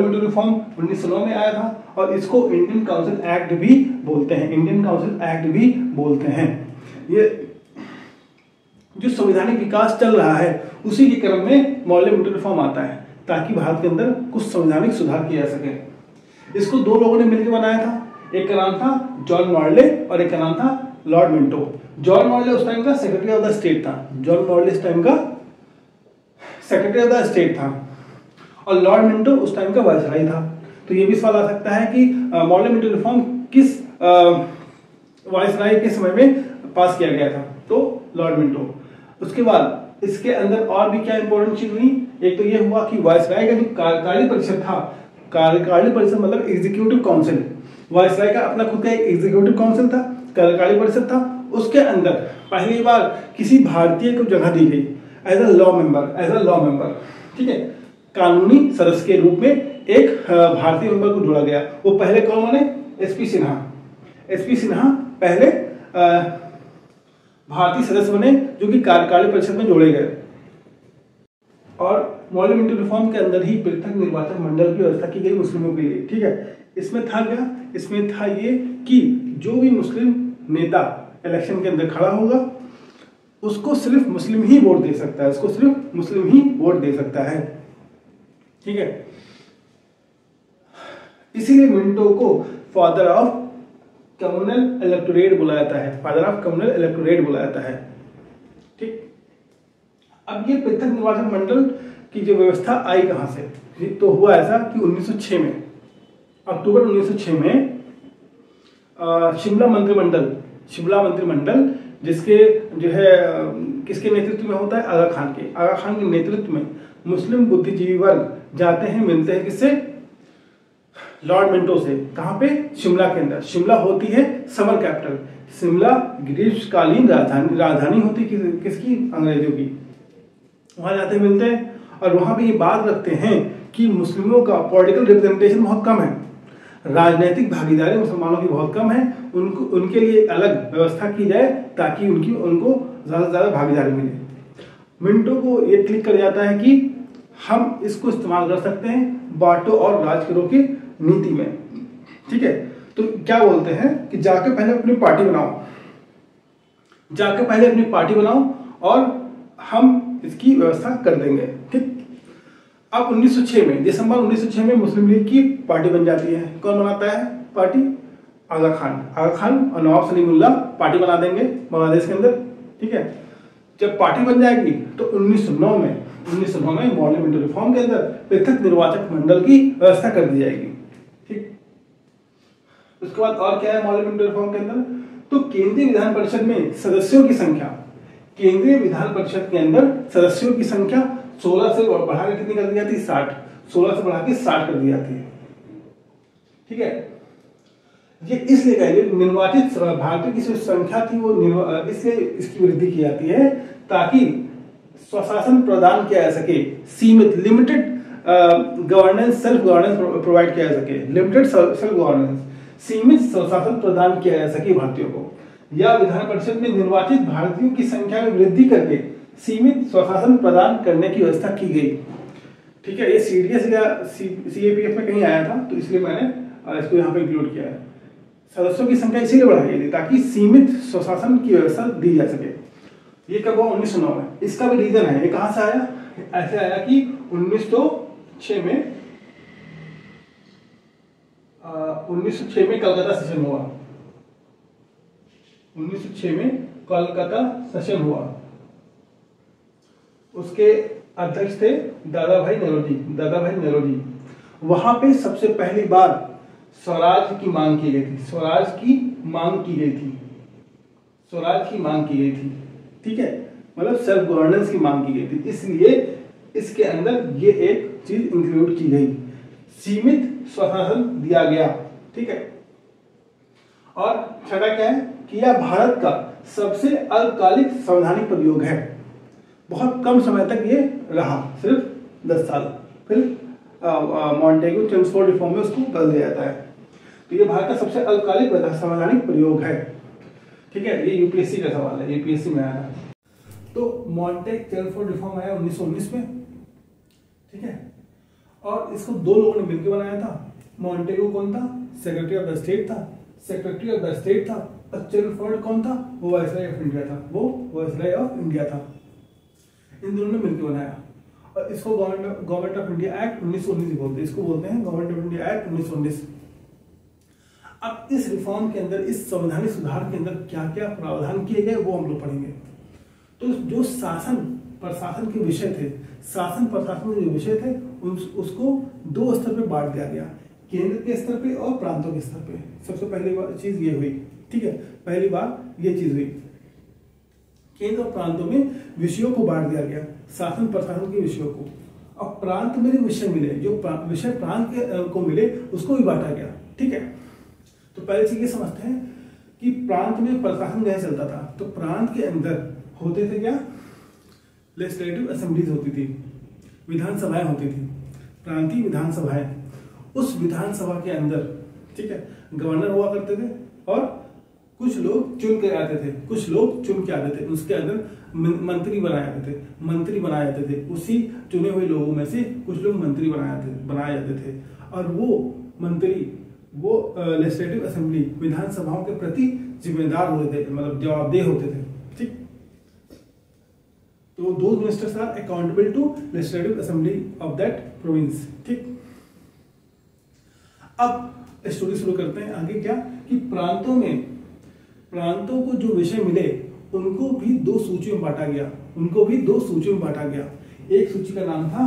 Model reform उन्नीस में आया था और इसको इंडियन काउंसिल एक्ट भी बोलते हैं। इंडियन काउंसिल एक्ट भी बोलते हैं। ये जो संवैधानिक विकास चल रहा है, उसी के क्रम में मौल्य मॉडल रिफॉर्म आता है, ताकि भारत के अंदर कुछ संवैधानिक सुधार किया जा सके। इसको दो लोगों ने मिलकर बनाया था। एक का नाम था जॉन मॉडले और एक का नाम था लॉर्ड मिंटो जॉन मॉडले उस टाइम का सेक्रेटरी ऑफ़ द स्टेट था। जॉन मॉडले इस टाइम का सेक्रेटरी ऑफ़ द स्टेट था। और लॉर्ड मिंटो उस टाइम का वायसराय था। तो ये भी सवाल आ सकता है कि मॉडल मिंटो रिफॉर्म किस वायसराय के समय में पास किया गया था? तो लॉर्ड मिंटो। उसके बाद इसके अंदर और भी क्या इंपॉर्टेंट चीज़ हुई? एक तो ये हुआ कि वायसराय का जो कार्य परिषद था कार्यकारी परिषद मतलब एग्जीक्यूटिव काउंसिल वायसराय का अपना खुद का एक एग्जीक्यूटिव काउंसिल था कार्यकारी परिषद था। उसके अंदर पहली बार किसी भारतीय को जगह दी गई as a law member as a law member ठीक है? कानूनी सदस्य के रूप में एक भारतीय मेंबर को जोड़ा गया। वो पहले कौन बने? एसपी सिन्हा। एसपी सिन्हा पहले भारतीय सदस्य बने जो कि कार्यकारी परिषद में जोड़े गए। और मॉडल रिफॉर्म के अंदर ही पृथक निर्वाचन मंडल की व्यवस्था की गई मुस्लिमों के लिए, ठीक है? इसमें था क्या? इसमें था ये कि जो भी मुस्लिम नेता इलेक्शन के अंदर खड़ा होगा, उसको सिर्फ़ मुस्लिम ही वोट दे सकता है, उसको सिर्फ़ मुस्लिम ही वोट दे सकता है। ठीक है? इसीलिए मिंटो को फादर ऑफ़ कम्युनल इलेक्टोरेट बुलाया जाता है। फादर ऑफ़ कम्युनल इलेक्टोरेट बुलाया जाता है। ठीक? अब ये पृथक निर्वाचन मंडल की जो व्यवस्था आई कहाँ से? तो हुआ ऐसा कि 1906 में, अक्टूबर 1906 में शिमला मंत्रिमंडल शिमला मंत्रिमंडल जिसके जो है किसके नेतृत्व में होता है? आगा खान के। आगा खान के नेतृत्व में मुस्लिम बुद्धिजीवी वर्ग जाते हैं मिलते हैं किससे? लॉर्ड मिंटो से। कहाँ पे? शिमला के अंदर। शिमला होती है समर कैपिटल शिमला ग्रीष्मकालीन राजधानी राजधानी होती कि, किसकी? अंग्रेज़ों की। वहाँ जाते हैं मिलते हैं। और वहाँ पे ये बात रखते हैं कि मुस्लिमों का पॉलिटिकल रिप्रेजेंटेशन बहुत कम है। राजनीतिक भागीदारी मुसलमानों की बहुत कम है। उनको उनके लिए अलग व्यवस्था की जाए ताकि उनकी उनको ज़्यादा से ज़्यादा भागीदारी मिले। मिंटो को ये क्लिक कर जाता है कि हम इसको इस्तेमाल कर सकते हैं बाटो और राज करो की नीति में। ठीक है? तो क्या बोलते हैं कि जाके पहले अपनी पार्टी बनाओ। जाके पहले अपनी पार्टी बनाओ और हम इसकी व्यवस्था कर देंगे। ठीक? अब 1906 में, दिसंबर 1906 में मुस्लिम लीग की पार्टी बन जाती है। कौन बनाता है? पार्टी? आगा खान। आगा खान और नवाब सलीमुल्ला पार्टी बना देंगे बांग्लादेश के अंदर। ठीक है? जब पार्टी बन जाएगी तो 1909 में 1909 में पार्लियामेंट रिफॉर्म के अंदर पृथक निर्वाचक मंडल की व्यवस्था कर दी जाएगी। ठीक? उसके बाद और क्या है पार्लियामेंट रिफॉर्म के अंदर? तो केंद्रीय विधान परिषद में सदस्यों की संख्या। केंद्रीय विधान परिषद के अंदर सदस्यों की संख्या सोलह से बढ़ा के कितनी कर दी जाती है? साठ। सोलह से बढ़ा के साठ कर दी जाती है। ठीक है? ये इसलिए कहेंगे निर्वाचित भारतीय की जो संख्या थी वो इसलिए इसकी वृद्धि की जाती है ताकि स्वशासन प्रदान किया जा सके, सीमित limited governance self governance provide किया जा सके लिमिटेड सेल्फ गवर्नेंस सीमित स्वशासन प्रदान किया जा सके भारतीयों को। या विधान परिषद में निर्वाचित भारतीयों की संख्या में वृद्धि करके सीमित स्वशासन प्रदान करने की व्यवस्था की गई। ठीक है, ये सीडीएस या सीएपीएफ में कहीं आया था तो इसलिए मैंने इसको यहाँ पे इंक्लूड किया है। सदस्यों की संख्या इसीलिए बढ़ाई गई थी ताकि सीमित स्वशासन की व्यवस्था दी जा सके। ये कब हुआ? उन्नीस सौ नौ में। इसका भी रीजन है। ये कहाँ से आया? ऐसे आया कि उन्नीस सौ छ में उन्नीस सौ छ में कलकत्ता सेशन हुआ। उन्नीस सौ छ में कलकत्ता सेशन हुआ। उसके अध्यक्ष थे दादा भाई नेरोजी दादा भाई नेरोजी वहाँ पे सबसे पहली बार स्वराज की मांग की गई थी। स्वराज की मांग की गई थी। स्वराज की मांग की गई थी। ठीक है? मतलब सेल्फ गवर्नेंस की मांग की गई थी। इसलिए इसके अंदर ये एक चीज़ इंक्लूड की गई। सीमित स्वशासन दिया गया। ठीक है? और छठा क्या है? कि यह भारत का सबसे अल्पकालिक संवैधानिक प्रयोग है। बहुत कम समय तक ये रहा, सिर्फ़ दस साल। फिर मॉन्टेगो चेम्सफोर्ड रिफॉर्म में उसको बदल दिया जाता है। तो ये भारत का सबसे अल्पकालिक संवैधानिक प्रयोग है। ठीक है, ये यूपीएससी का सवाल है यूपीएससी में आया तो मॉन्टेक चेम्सफोर्ड रिफॉर्म आया 1919 में, ठीक है? और इसको दो लोगों ने मिलकर बनाया था। मॉन्टेगो कौन था? सेक्रेटरी ऑफ़ द स्टेट था। सेक्रेटरी ऑफ़ द स्टेट था, और चिलफोर्ड कौन था? वो वायसराय ऑफ़ इंडिया था। वो वायसराय ऑफ़ इंडिया था। इन दोनों ने मिलकर बनाया। और इसको गवर्नमेंट ऑफ़ इंडिया एक्ट उन्नीस बोलते हैं। इसको बोलते हैं गवर्नमेंट ऑफ़ इंडिया एक्ट उन्नीस। अब इस रिफॉर्म के अंदर इस संवैधानिक सुधार के अंदर क्या क्या प्रावधान किए गए वो हम लोग पढ़ेंगे। तो जो शासन प्रशासन के विषय थे शासन प्रशासन के जो विषय थे उस, उसको दो स्तर पर बांट दिया गया। केंद्र के स्तर पे और प्रांतों के स्तर पे। सबसे पहली बार चीज़ ये हुई ठीक है? पहली बार ये चीज़ हुई। केंद्र और प्रांतों में विषयों को बांट दिया गया शासन प्रशासन के विषयों को। और प्रांत में विषय मिले जो विषय प्रांत को मिले उसको भी बांटा गया ठीक है? तो पहले चीज़ ये समझते हैं कि प्रांत में प्रशासन कैसे चलता था। तो प्रांत के अंदर होते थे क्या? लेजिस्लेटिव असेंबलीज होती थी, विधानसभाएँ होती थी, प्रांतीय विधानसभाएँ। उस विधानसभा के अंदर, ठीक है गवर्नर हुआ करते थे और कुछ लोग चुन के आते थे, कुछ लोग चुन के आते थे। उसके अंदर मंत्री बनाए जाते थे, मंत्री बनाए जाते थे। उसी चुने हुए लोगों में से कुछ लोग मंत्री बनाए बनाए जाते थे। और वो मंत्री वो लेजिस्लेटिव असेंबली विधानसभाओं के प्रति जिम्मेदार होते थे मतलब जवाबदेह होते थे, ठीक? तो दो ministers are accountable to legislative assembly of that province ठीक? अब स्टोरी शुरू करते हैं आगे क्या? कि प्रांतों में, प्रांतों को जो विषय मिले, उनको भी दो सूचियों में बांटा गया, उनको भी दो सूचियों में बांटा गया। एक सूची का नाम था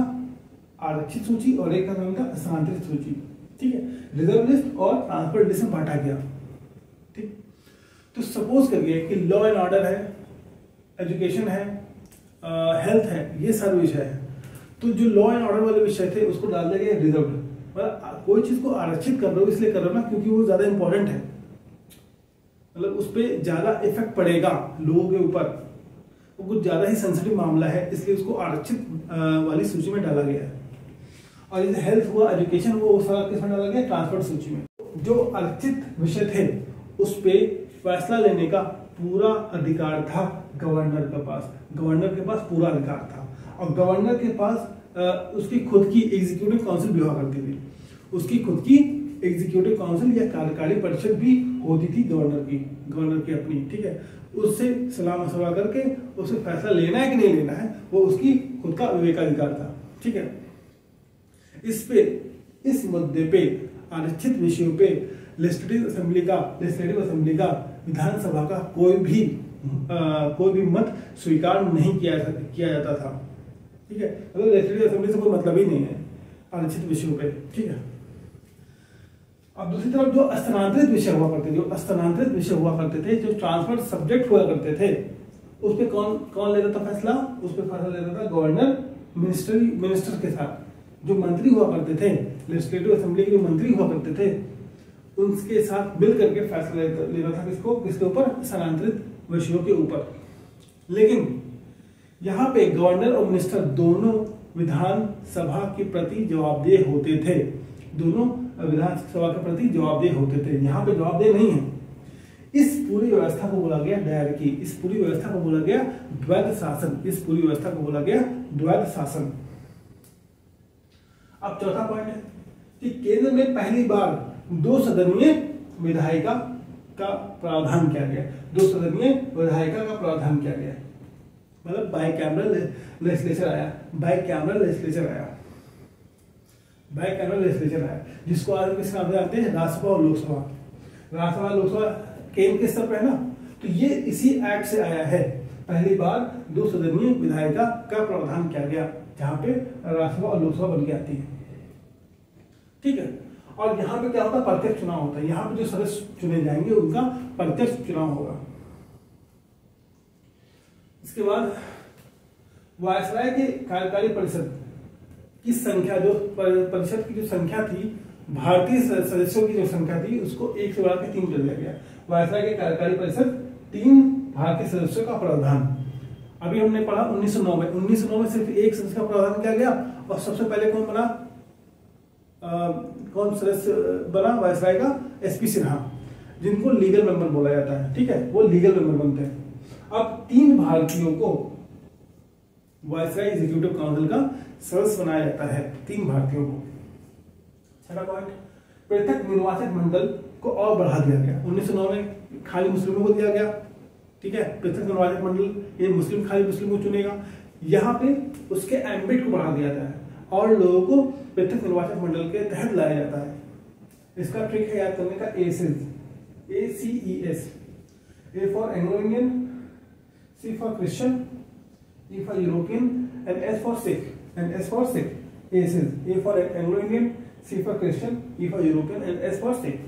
आरक्षित सूची और एक का नाम था स्थानांतरित सूची। ठीक है? रिज़र्व लिस्ट और ट्रांसफ़र में बांटा गया। ठीक? तो सपोज़ करिए कि लॉ एंड ऑर्डर है एजुकेशन है हेल्थ है, ये सारे विषय है। तो जो लॉ एंड ऑर्डर वाले विषय थे, उसको डाल दिया गया रिज़र्व मतलब कोई चीज़ को आरक्षित कर रहे हो, इसलिए कर रहे हो ना, क्योंकि वो ज़्यादा इंपॉर्टेंट है। मतलब उस पर ज़्यादा इफ़ेक्ट पड़ेगा लोगों के ऊपर। वो कुछ ज़्यादा ही सेंसिटिव मामला है, इसलिए उसको आरक्षित वाली सूची में डाला गया है। और जैसे हेल्थ हुआ एजुकेशन वो सारा किसमें डाला गया? ट्रांसपोर्ट सूची में। जो आरक्षित विषय थे, उस पर फैसला लेने का पूरा अधिकार था गवर्नर के पास। गवर्नर के पास पूरा अधिकार था। और गवर्नर के पास उसकी खुद की एग्जीक्यूटिव काउंसिल भी हुआ करती थी। उसकी खुद की एग्जीक्यूटिव काउंसिल या कार्यकारी परिषद भी होती थी गवर्नर की गवर्नर की अपनी, ठीक है? उससे सलाह मशवरा करके उसे फैसला लेना है कि नहीं लेना है, वो उसकी खुद का विवेकाधिकार था, ठीक है? इस पे इस मुद्दे पे आरक्षित विषयों पे लेजिस्लेटिव असेंबली का लेजिस्लेटिव असेंबली का विधानसभा का कोई भी आ, कोई भी मत स्वीकार नहीं किया किया जाता था। ठीक है? मतलब लेजिस्लेटिव असेंबली से कोई मतलब ही नहीं है आरक्षित विषयों पे। ठीक है? अब दूसरी तरफ़ जो स्थानांतरित विषय हुआ करते थे जो स्थानांतरित विषय हुआ करते थे जो ट्रांसफ़र सब्जेक्ट हुआ करते थे उस पर कौन कौन लेता था फैसला? उस पर फैसला लेता था गवर्नर मिनिस्टर मिनिस्टर के साथ। जो मंत्री हुआ करते थे लेजिस्लेटिव असेंबली के जो मंत्री हुआ करते थे, उनके साथ मिल करके फैसला लेता था किसको? किसके ऊपर? स्थानांतरित विषयों के ऊपर। लेकिन यहाँ पे गवर्नर और मिनिस्टर दोनों विधानसभा के प्रति जवाबदेह होते थे। दोनों विधानसभा के प्रति जवाबदेह होते थे। यहाँ पे जवाबदेह नहीं है। इस पूरी व्यवस्था को बोला गया डायरकी इस पूरी व्यवस्था को बोला गया द्वैत शासन। इस पूरी व्यवस्था को बोला गया द्वैत शासन। अब चौथा पॉइंट है कि केंद्र में पहली बार दो सदनीय विधायिका का प्रावधान किया गया। दो सदनीय विधायिका का प्रावधान किया गया। मतलब बाई कैमरा लेजिस्लेचर आया। बाई कैमरा लेजिस्लेचर आया। बाई कैमरा लेजिस्लेचर आया। जिसको आज किस नाम से जानते हैं? राज्यसभा और लोकसभा। राज्यसभा लोकसभा केंद्र के स्तर पर है ना? तो ये इसी एक्ट से आया है। पहली बार दो सदनीय विधायिका का प्रावधान किया गया। जहाँ पे राज्यसभा और लोकसभा बन के आती है। ठीक है? और यहाँ पे क्या होता है? प्रत्यक्ष चुनाव होता है। यहाँ पे जो सदस्य चुने जाएँगे, उनका प्रत्यक्ष चुनाव होगा। इसके बाद, वायसराय के कार्यकारी परिषद की संख्या जो परिषद की जो संख्या थी, भारतीय सदस्यों की जो संख्या थी, उसको एक से बढ़ाकर तीन कर दिया गया। वायसराय के कार्यकारी परिषद, तीन भारतीय सदस्यों का प्रावधान। अभी हमने पढ़ा 1909 में। 1909 में सिर्फ़ एक सदस्य का प्रावधान किया गया और सबसे पहले कौन बना? कौन सदस्य बना? वायसराय का एसपी सिन्हा, जिनको लीगल मेंबर बोला जाता है, ठीक है? वो लीगल मेंबर बनते हैं। अब तीन भारतीयों को वायसराय एग्जीक्यूटिव काउंसिल का सदस्य बनाया जाता है, तीन भारतीयों को। छठा पॉइंट, पृथक निर्वाचक मंडल को और बढ़ा दिया गया। उन्नीस सौ नौ में खाली मुस्लिमों को दिया गया। ठीक है? पृथक निर्वाचक मंडल, ये मुस्लिम, खाली मुस्लिम को चुनेगा। यहाँ पे उसके एम्बिट को बढ़ा दिया जाता है और लोगों को पृथक निर्वाचक मंडल के तहत लाया जाता है। इसका ट्रिक है याद करने का aces A C E S A for Anglo Indian C for Christian E for European and S for Sikh and S for Sikh aces A for Anglo Indian C for Christian E for European and S for Sikh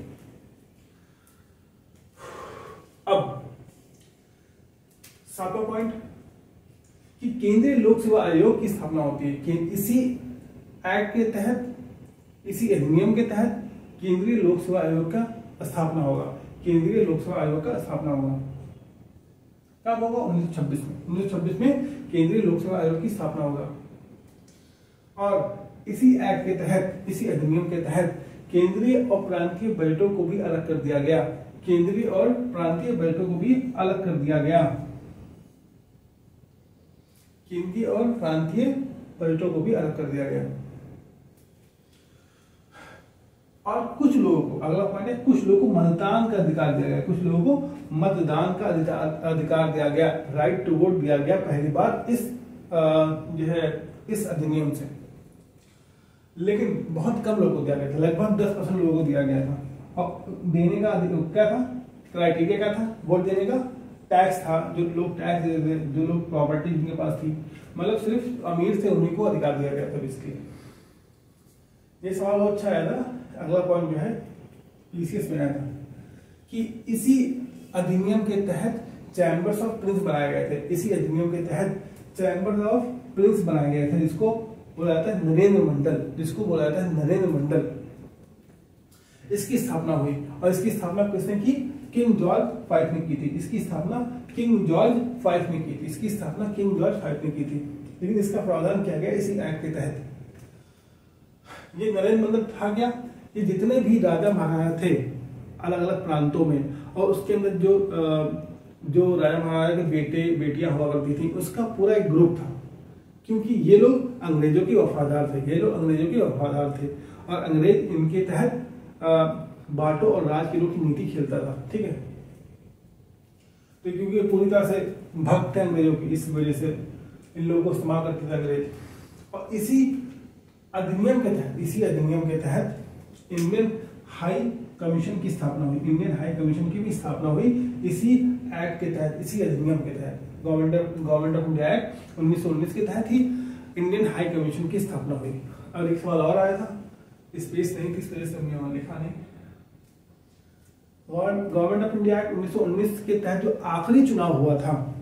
अब सातवां point कि केंद्रीय लोक सेवा आयोग की स्थापना होती है। इसी एक्ट के तहत, इसी अधिनियम के तहत केंद्रीय लोक सेवा आयोग का स्थापना होगा। केंद्रीय लोक सेवा आयोग का स्थापना होगा। कब होगा? उन्नीस में। उन्नीस में केंद्रीय लोक सेवा आयोग की स्थापना होगा। और इसी एक्ट के तहत, इसी अधिनियम के तहत केंद्रीय और प्रांतीय बजटों को भी अलग कर दिया गया। केंद्रीय और प्रांतीय बजटों को भी अलग कर दिया गया। केंद्रीय और प्रांतीय बजटों को भी अलग कर दिया गया। और कुछ लोगों को, अगला पॉइंट है, कुछ लोगों को मतदान का अधिकार दिया गया। कुछ लोगों को मतदान का अधिकार दिया गया राइट टू वोट दिया गया पहली बार इस जो है, इस अधिनियम से। लेकिन बहुत कम लोगों को दिया गया था, लगभग दस परसेंट लोगों को दिया गया था। और देने का क्या था? क्राइटेरिया क्या था? वोट देने का टैक्स था, जो लोग टैक्स दे थे, जो लोग प्रॉपर्टी जिनके पास थी मतलब सिर्फ़ अमीर से उन्हीं को अधिकार दिया गया था इसके ये सवाल बहुत अच्छा आया था। अगला पॉइंट जो है पीसीएस में आया था, कि इसी अधिनियम के तहत चैम्बर्स ऑफ़ प्रिंस बनाए गए थे। इसी अधिनियम के तहत चैम्बर्स ऑफ़ प्रिंस बनाए गए थे, जिसको बोला जाता है नरेंद्र मंडल, जिसको बोला जाता है नरेंद्र मंडल। इसकी स्थापना हुई और इसकी स्थापना किसने की? किंग जॉर्ज फाइव ने की थी। इसकी स्थापना किंग जॉर्ज फाइव ने की थी। इसकी स्थापना किंग जॉर्ज फाइव ने की थी। लेकिन इसका प्रावधान किया गया? इसी एक्ट के तहत। ये नरेंद्र मंदिर था क्या? ये जितने भी राजा महाराजा थे अलग अलग प्रांतों में, और उसके अंदर जो जो राजा महाराजा के बेटे, बेटियाँ हुआ करती थी, उसका पूरा एक ग्रुप था। क्योंकि ये लोग अंग्रेज़ों के वफादार थे। ये लोग अंग्रेज़ों के वफादार थे। और अंग्रेज़ इनके तहत बाटो और राज की की नीति खेलता था, ठीक है? तो क्योंकि पूरी तरह से भक्त है अंग्रेज़ों की इस वजह से इन लोगों को इस्तेमाल करते थे अंग्रेज़ और इसी अधिनियम के तहत, इसी अधिनियम के तहत इंडियन हाई कमीशन की स्थापना हुई इंडियन हाई कमीशन की भी स्थापना हुई इसी एक्ट के तहत, इसी अधिनियम के तहत। Government government of India act उन्नीस सौ उन्नीस के तहत ही इंडियन हाई कमीशन की स्थापना हुई। और एक सवाल और आया था, स्पेस नहीं थी इस वजह से हमने वहाँ लिखा नहीं। गवर्नमेंट ऑफ़ इंडिया एक्ट उन्नीस सौ उन्नीस के तहत जो आखिरी चुनाव हुआ था,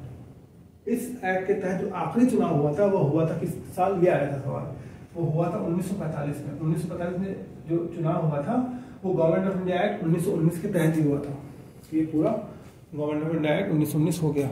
इस एक्ट के तहत जो आखिरी चुनाव हुआ था, वो हुआ था किस साल? ये आया था सवाल। वो हुआ था 1945 में। 1945 में जो चुनाव हुआ था, वो गवर्नमेंट ऑफ़ इंडिया एक्ट 1919 के तहत ही हुआ था। ये पूरा गवर्नमेंट ऑफ़ इंडिया एक्ट 1919 हो गया।